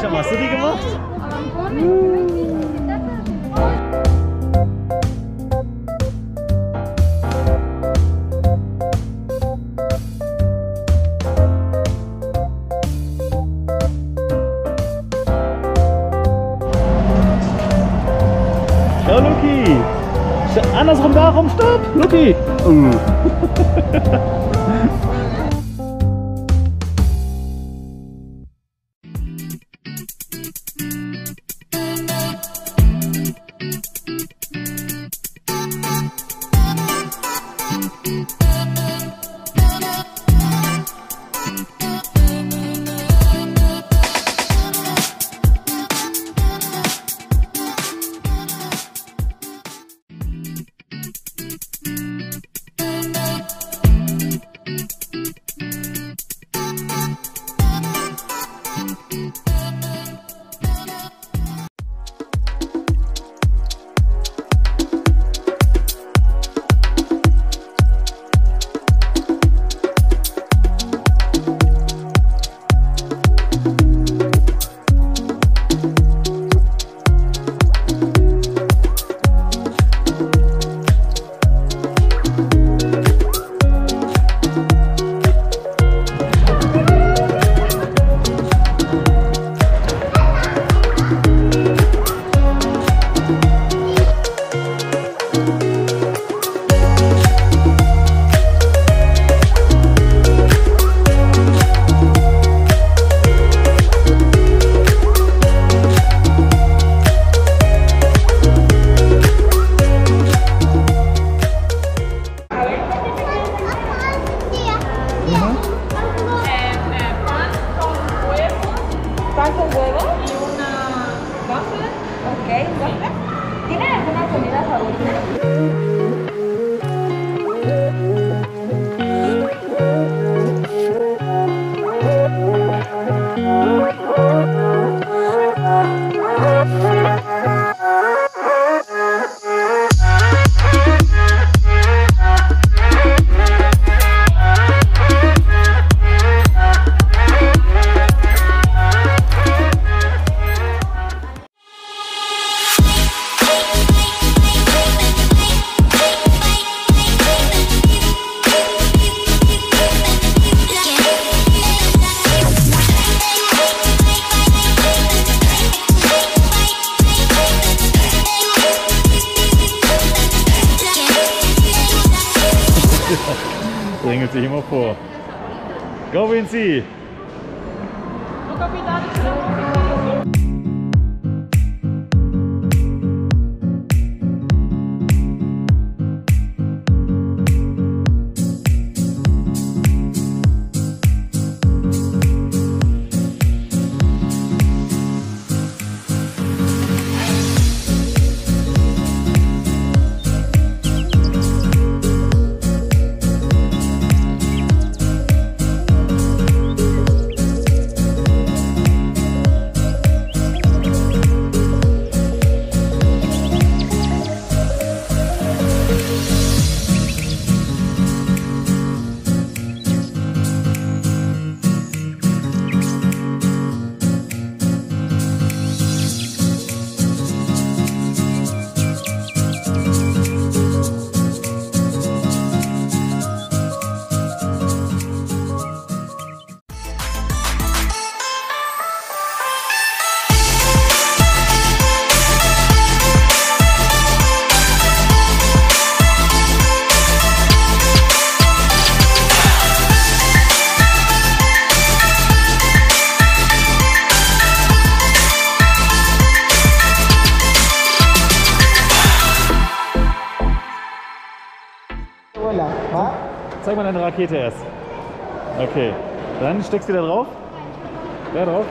Schau mal, hast du die gemacht? Schau, Luki! Andersrum, darum, stopp! Luki! Uh. Thank you. Sich immer vor. Go Vinci! zeig mal deine Rakete erst. Okay. Dann steckst du da drauf. Da drauf.